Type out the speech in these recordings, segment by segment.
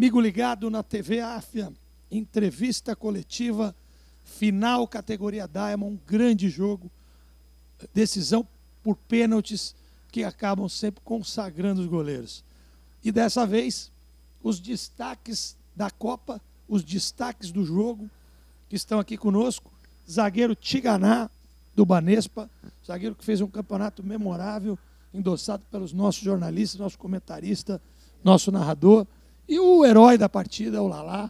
Amigo ligado na TV Áfia, entrevista coletiva, final categoria Diamond, um grande jogo, decisão por pênaltis que acabam sempre consagrando os goleiros. E dessa vez, os destaques da Copa, os destaques do jogo, que estão aqui conosco. Zagueiro Tiganá, do Banespa, zagueiro que fez um campeonato memorável, endossado pelos nossos jornalistas, nosso comentarista, nosso narrador. E o herói da partida, o Lalá,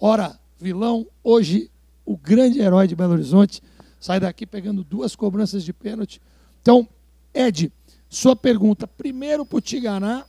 ora vilão, hoje o grande herói de Belo Horizonte, sai daqui pegando duas cobranças de pênalti. Então, Ed, sua pergunta primeiro para o Tiganá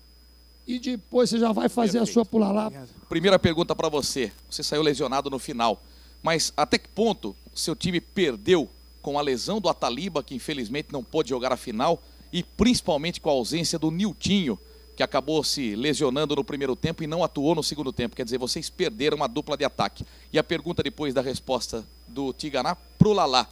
e depois você já vai fazer Perfeito. a sua pular lá. Primeira pergunta para você. Você saiu lesionado no final, mas até que ponto seu time perdeu com a lesão do Ataliba, que infelizmente não pôde jogar a final, e principalmente com a ausência do Niltinho, que acabou se lesionando no primeiro tempo e não atuou no segundo tempo. Quer dizer, vocês perderam uma dupla de ataque. E a pergunta depois da resposta do Tiganá pro Lalá.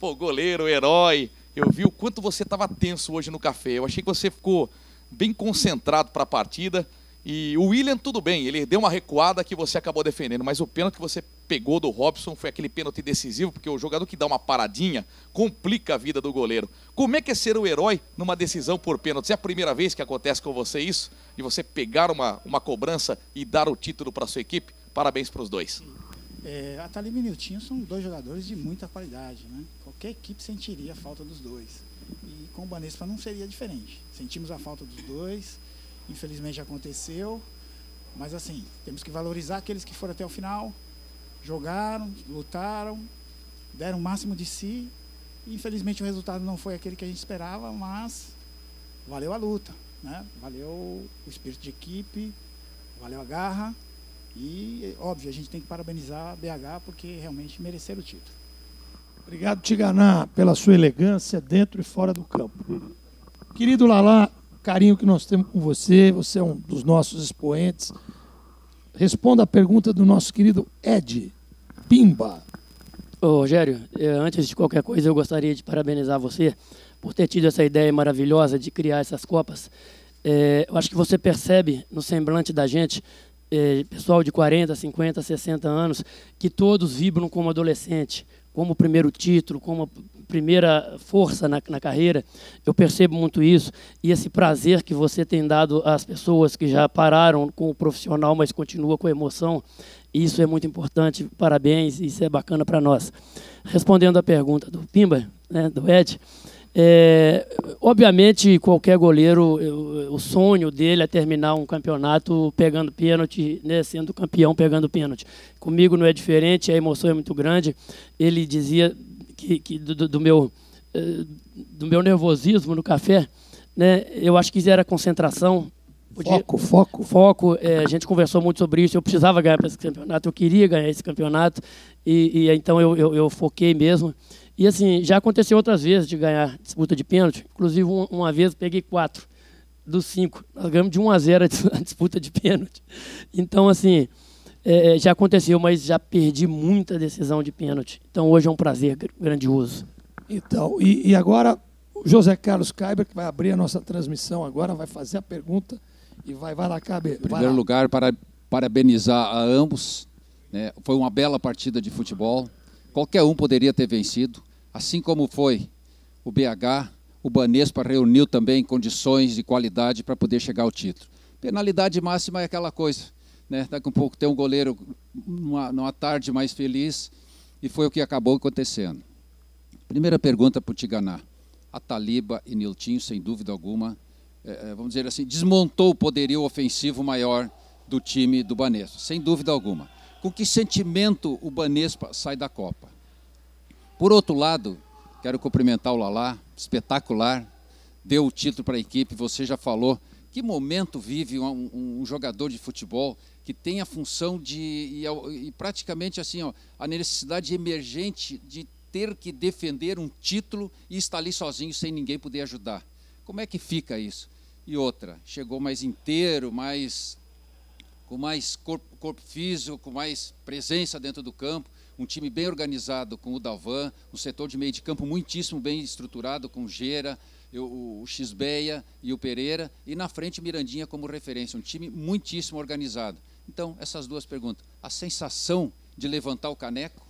Pô, goleiro, herói. Eu vi o quanto você estava tenso hoje no café. Eu achei que você ficou bem concentrado para a partida. E o William, tudo bem, ele deu uma recuada que você acabou defendendo, mas o pênalti que você pegou do Robson foi aquele pênalti decisivo, porque o jogador que dá uma paradinha complica a vida do goleiro. Como é que é ser o herói numa decisão por pênalti? É a primeira vez que acontece com você isso? E você pegar uma, uma cobrança e dar o título para sua equipe? Parabéns para os dois. É, a Talib e Niltinho são dois jogadores de muita qualidade. Né? Qualquer equipe sentiria a falta dos dois. E com o Banespa não seria diferente. Sentimos a falta dos dois, infelizmente aconteceu. Mas assim, temos que valorizar aqueles que foram até o final, jogaram, lutaram, deram o máximo de si. Infelizmente o resultado não foi aquele que a gente esperava, mas valeu a luta, né? valeu o espírito de equipe, valeu a garra. E, óbvio, a gente tem que parabenizar a BH porque realmente mereceram o título. Obrigado, Tiganá, pela sua elegância dentro e fora do campo. Querido Lalá, carinho que nós temos com você, você é um dos nossos expoentes. Responda a pergunta do nosso querido Ed Pimba. Ô, Rogério, eh, antes de qualquer coisa, eu gostaria de parabenizar você por ter tido essa ideia maravilhosa de criar essas Copas. É, eu acho que você percebe no semblante da gente, é, pessoal de 40, 50, 60 anos, que todos vibram como adolescente, como primeiro título, como primeira força na, na, carreira, eu percebo muito isso. E esse prazer que você tem dado às pessoas que já pararam com o profissional, mas continua com emoção, isso é muito importante. Parabéns, isso é bacana para nós. Respondendo à pergunta do Pimba, né, do Ed, é, obviamente, qualquer goleiro, o sonho dele é terminar um campeonato pegando pênalti, né, sendo campeão pegando pênalti. Comigo não é diferente, a emoção é muito grande. Ele dizia que, que do, do, meu, eh, do meu nervosismo no café, né, eu acho que era concentração. Podia, foco, foco. Foco. É, a gente conversou muito sobre isso. Eu precisava ganhar esse campeonato, eu queria ganhar esse campeonato. E, e então eu, eu, eu, foquei mesmo. E assim, já aconteceu outras vezes de ganhar disputa de pênalti. Inclusive, uma, uma vez peguei quatro dos cinco. Nós ganhamos de 1 a 0 a disputa de pênalti. Então, assim, é, é, já aconteceu, mas já perdi muita decisão de pênalti. Então hoje é um prazer grandioso. Então, e, e agora o José Carlos Kaiber, que vai abrir a nossa transmissão agora, vai fazer a pergunta e vai, vai lá, Kaiber. Em primeiro lugar, para parabenizar a ambos. Né? Foi uma bela partida de futebol. Qualquer um poderia ter vencido, assim como foi o BH, o Banespa reuniu também condições de qualidade para poder chegar ao título. Penalidade máxima é aquela coisa né? Daqui um pouco tem um goleiro numa, numa tarde mais feliz e foi o que acabou acontecendo. Primeira pergunta para o Tiganá. A Taliba e Niltinho, sem dúvida alguma, é, é, vamos dizer assim, desmontou o poderio ofensivo maior do time do Banespa, sem dúvida alguma. Com que sentimento o Banespa sai da Copa? Por outro lado, quero cumprimentar o Lalá, espetacular, deu o título para a equipe, você já falou que momento vive um, um, jogador de futebol que tem a função de e, e praticamente assim ó, a necessidade emergente de ter que defender um título e estar ali sozinho sem ninguém poder ajudar. Como é que fica isso? E outra, chegou mais inteiro, mais com mais corpo, corpo físico, com mais presença dentro do campo, um time bem organizado com o Dalvan, um setor de meio de campo muitíssimo bem estruturado com o Gera, o, o Xbeia e o Pereira, e na frente Mirandinha como referência, um time muitíssimo organizado. Então, essas duas perguntas. A sensação de levantar o caneco,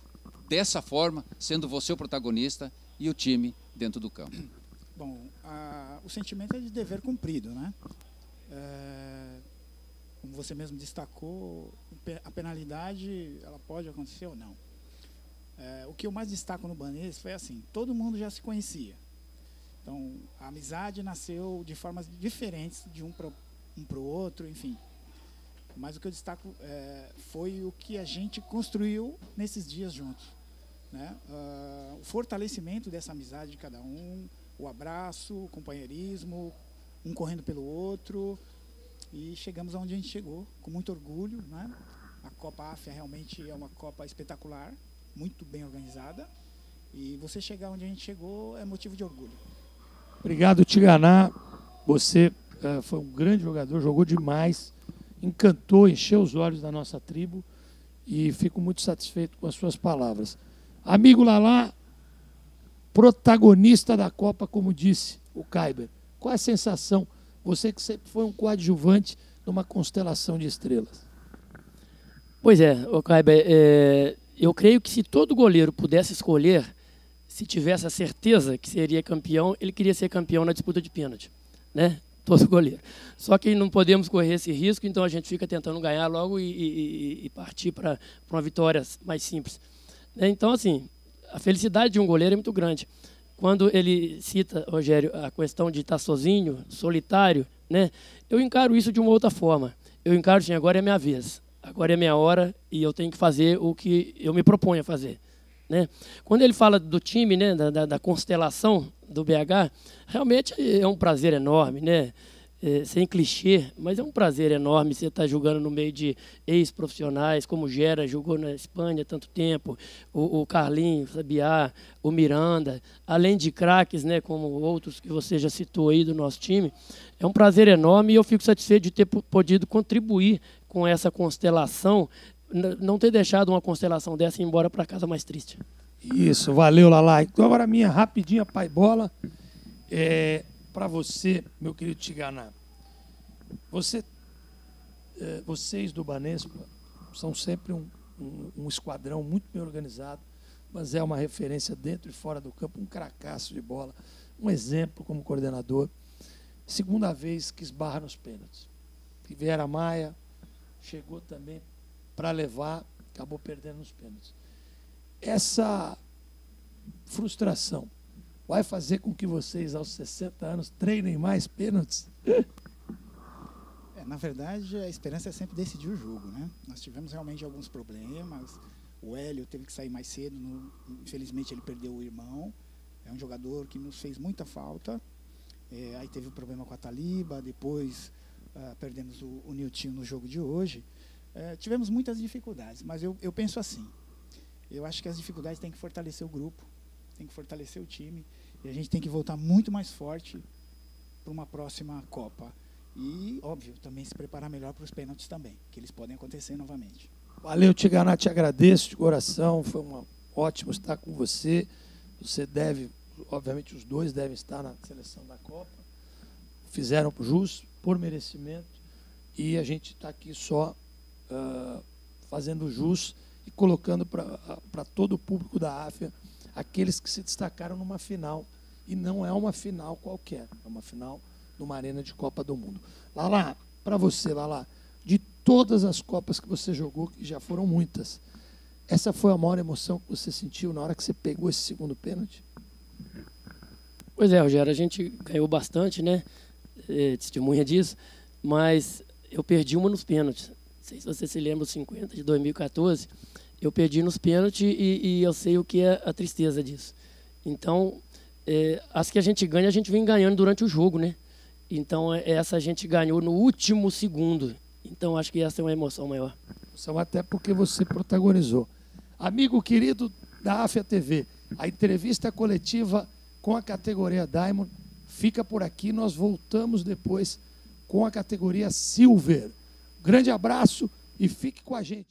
dessa forma, sendo você o protagonista e o time dentro do campo. Bom, a, o sentimento é de dever cumprido, né? É, como você mesmo destacou, a penalidade ela pode acontecer ou não. É, o que eu mais destaco no Banês foi assim, todo mundo já se conhecia. Então, a amizade nasceu de formas diferentes de um para um o outro, enfim. Mas o que eu destaco é, foi o que a gente construiu nesses dias juntos. Né? Uh, o fortalecimento dessa amizade de cada um, o abraço, o companheirismo, um correndo pelo outro. E chegamos aonde a gente chegou, com muito orgulho. Né? A Copa AFIA realmente é uma Copa espetacular, muito bem organizada. E você chegar onde a gente chegou é motivo de orgulho. Obrigado, Tiganá. Você uh, foi um grande jogador, jogou demais, encantou, encheu os olhos da nossa tribo e fico muito satisfeito com as suas palavras. Amigo Lalá, protagonista da Copa, como disse o Kaiber. Qual é a sensação? Você que sempre foi um coadjuvante numa constelação de estrelas. Pois é, o Kaiber, é, eu creio que se todo goleiro pudesse escolher, se tivesse a certeza que seria campeão, ele queria ser campeão na disputa de pênalti, né? Todo goleiro. Só que não podemos correr esse risco, então a gente fica tentando ganhar logo e, e, e partir para uma vitória mais simples. Né? Então, assim, a felicidade de um goleiro é muito grande. Quando ele cita, Rogério, a questão de estar sozinho, solitário, né? eu encaro isso de uma outra forma. Eu encaro assim, agora é minha vez, agora é minha hora e eu tenho que fazer o que eu me proponho a fazer. Né? Quando ele fala do time, né, da, da, da constelação do BH, realmente é um prazer enorme. Né? é, sem clichê, mas é um prazer enorme você estar tá jogando no meio de ex-profissionais, como Gera jogou na Espanha tanto tempo, o, o Carlinhos, o Sabiá, o Miranda, além de craques, né, como outros que você já citou aí do nosso time. É um prazer enorme e eu fico satisfeito de ter podido contribuir com essa constelação, não ter deixado uma constelação dessa ir embora para casa mais triste. Isso, valeu, Lala. Então agora minha rapidinha, pai bola. É, para você, meu querido Tiganá. Você, eh, vocês do Banespa são sempre um, um, um, esquadrão muito bem organizado, mas é uma referência dentro e fora do campo, um cracaço de bola, um exemplo como coordenador. Segunda vez que esbarra nos pênaltis. Riviera Maia chegou também para levar, acabou perdendo nos pênaltis. Essa frustração vai fazer com que vocês, aos 60 anos, treinem mais pênaltis? É, na verdade, a esperança é sempre decidir o jogo. Né? Nós tivemos realmente alguns problemas. O Hélio teve que sair mais cedo. No, infelizmente, ele perdeu o irmão. É um jogador que nos fez muita falta. É, aí teve o um problema com a Taliba. Depois uh, perdemos o, o Nilton no jogo de hoje. É, tivemos muitas dificuldades, mas eu, eu penso assim. Eu acho que as dificuldades têm que fortalecer o grupo, tem que fortalecer o time. E a gente tem que voltar muito mais forte para uma próxima Copa. E, óbvio, também se preparar melhor para os pênaltis também, que eles podem acontecer novamente. Valeu, Tiganá, te agradeço de coração. Foi uma, ótimo estar com você. Você deve, obviamente, os dois devem estar na seleção da Copa. Fizeram jus, por merecimento. E a gente está aqui só uh, fazendo jus e colocando para todo o público da AFIA aqueles que se destacaram numa final. E não é uma final qualquer, é uma final numa arena de Copa do Mundo. Lala, para você, Lala, de todas as Copas que você jogou, que já foram muitas, essa foi a maior emoção que você sentiu na hora que você pegou esse segundo pênalti? Pois é, Rogério, a gente ganhou bastante, né? É, testemunha disso, mas eu perdi uma nos pênaltis. Não sei se você se lembra, os 50 de 2014 eu perdi nos pênaltis e, e, eu sei o que é a tristeza disso. Então, é, as que a gente ganha, a gente vem ganhando durante o jogo, né? Então, é, essa a gente ganhou no último segundo. Então, acho que essa é uma emoção maior. São até porque você protagonizou. Amigo querido da AFIA TV, a entrevista coletiva com a categoria Diamond fica por aqui. Nós voltamos depois com a categoria Silver. Grande abraço e fique com a gente.